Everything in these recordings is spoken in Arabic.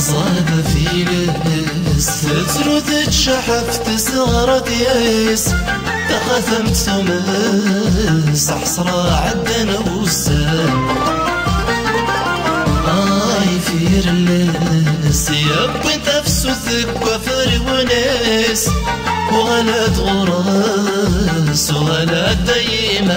صاد في لبس تترد تشحف تسغر ديس تخثمت تمس. حصرة عدنا وسام آي في رلس يبي تفسو ثقة فرونيس وغلات غراس. وغلات ديمة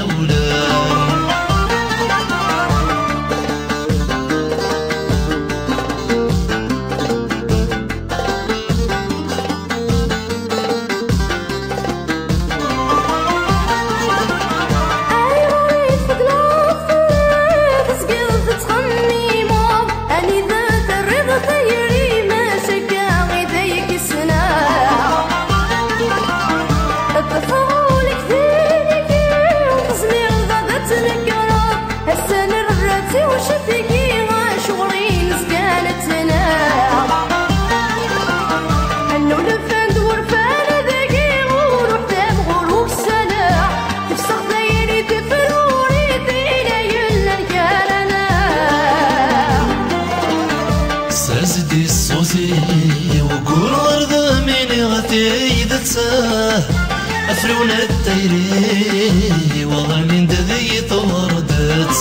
أفرون التيري وظن دذي طوردت.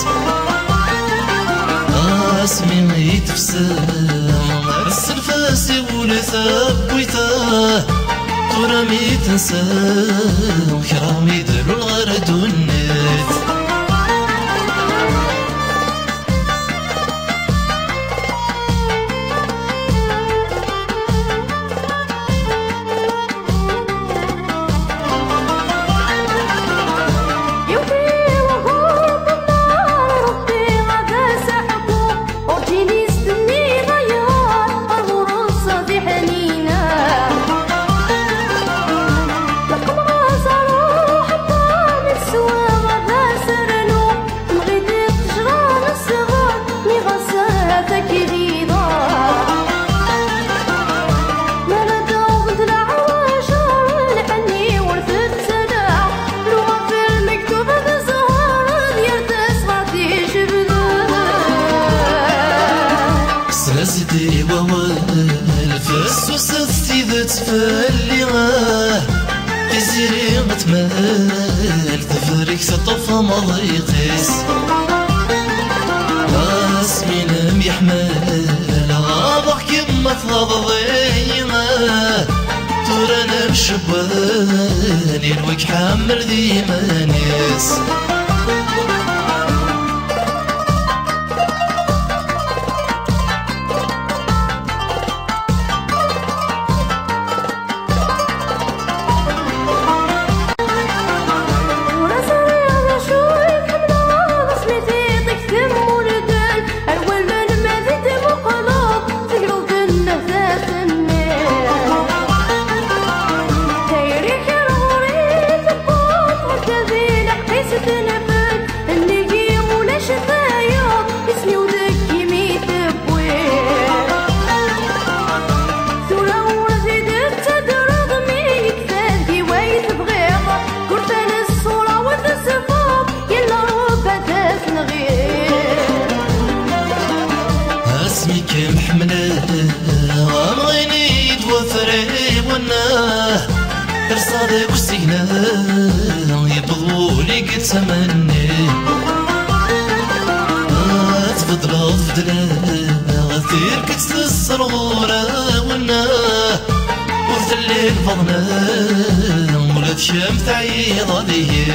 أسمي يتفسام بس الفاسي ولثبويته ترمي تنسام كرامي دلو تغضي ترانا بشباني الوك حامل ذي مانيس اسمك محملة غيني توفري ونا رصادك وسينا يبغوا لي قد تمني تفضل تفضل غثير كتس الصرورة ونا وثلي الفضنا ولا تشام تعيض عليه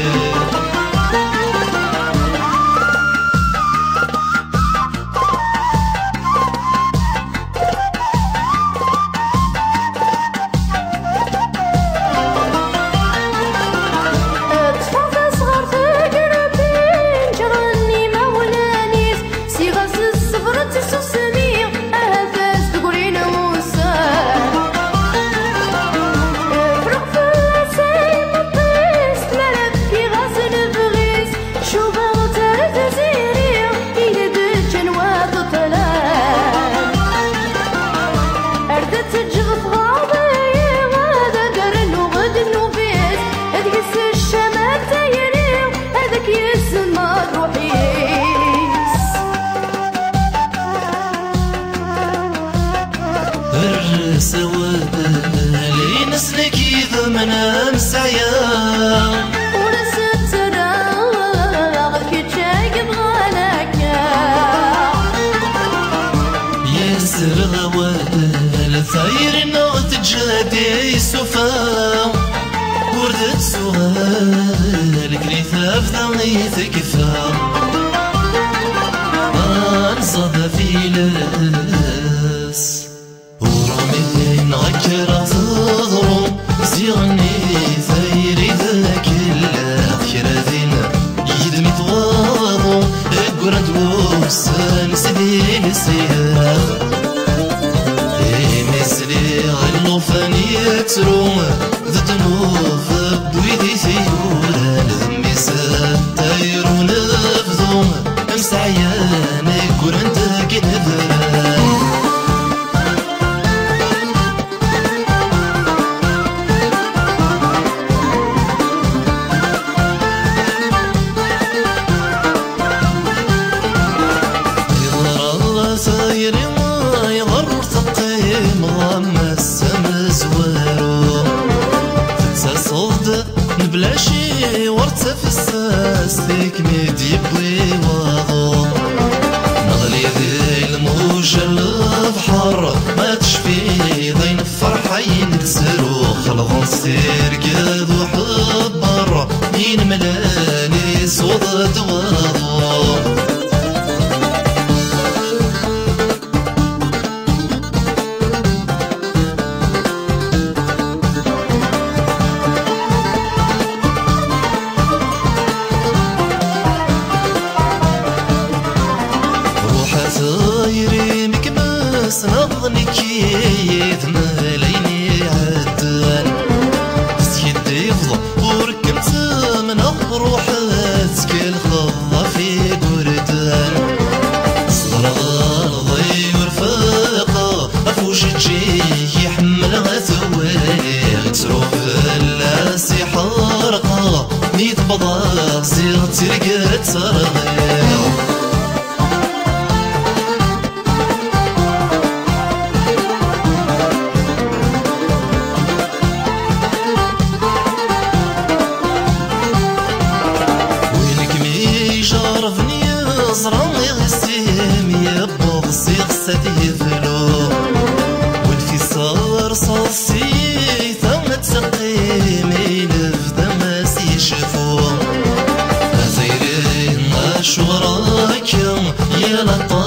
alma de novo. تفسس ذيك ميدي بوي واضو نضلي ذي الموج البحر ما تشفي ضين فرحين تسرو خلغون سير وطن